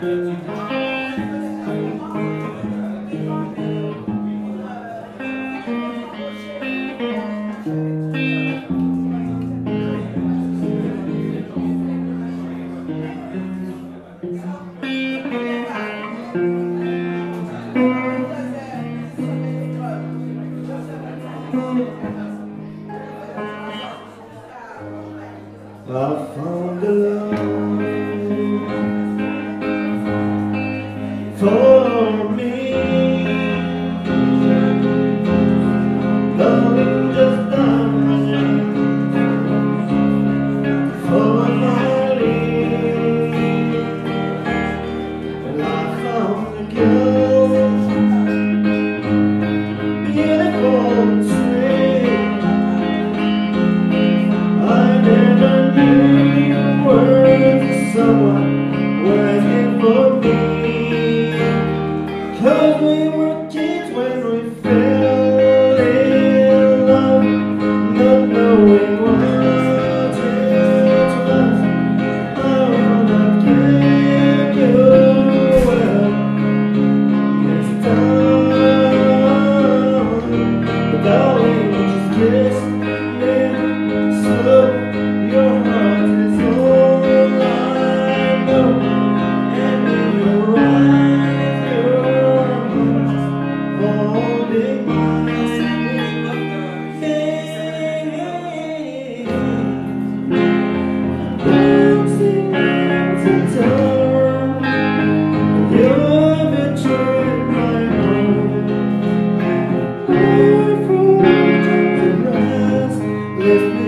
Love. lift me.